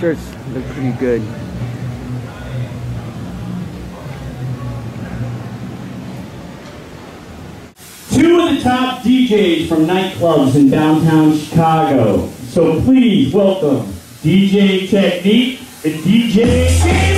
Shirts look pretty good. Two of the top DJs from nightclubs in downtown Chicago. So please welcome DJ Tecknique and DJ